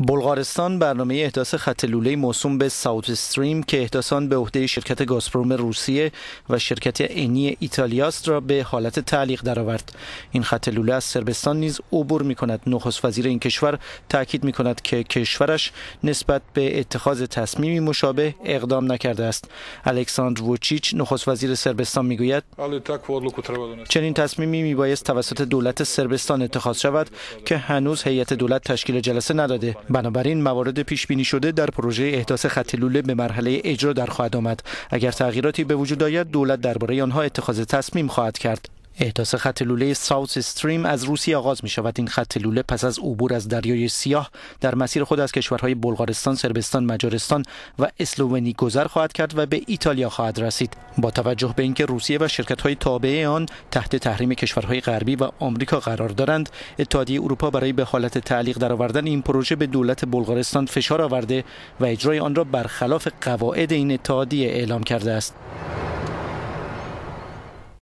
بلغارستان برنامه احداث خط لوله موسوم به ساوت استریم که احداث آن به عهده شرکت گازپروم روسیه و شرکت انی ایتالیاست را به حالت تعلیق درآورد. این خط لوله از سربستان نیز عبور می کند نخست وزیر این کشور تاکید می کند که کشورش نسبت به اتخاذ تصمیمی مشابه اقدام نکرده است. الکساندر ووچیچ نخست وزیر سربستان می‌گوید چنین تصمیمی میبایست توسط دولت سربستان اتخاذ شود که هنوز هیئت دولت تشکیل جلسه نداده. بنابراین موارد پیش بینی شده در پروژه احداث خط لوله به مرحله اجرا در خواهد آمد. اگر تغییراتی به وجود آید دولت درباره آنها اتخاذ تصمیم خواهد کرد. احداث خط لوله ساوت استریم از روسیه آغاز می شود. این خط لوله پس از عبور از دریای سیاه در مسیر خود از کشورهای بلغارستان، سربستان، مجارستان و اسلوونی گذر خواهد کرد و به ایتالیا خواهد رسید. با توجه به اینکه روسیه و شرکت‌های تابع آن تحت تحریم کشورهای غربی و آمریکا قرار دارند اتحادیه اروپا برای به حالت تعلیق درآوردن این پروژه به دولت بلغارستان فشار آورده و اجرای آن را برخلاف قواعد این اتحادیه اعلام کرده است.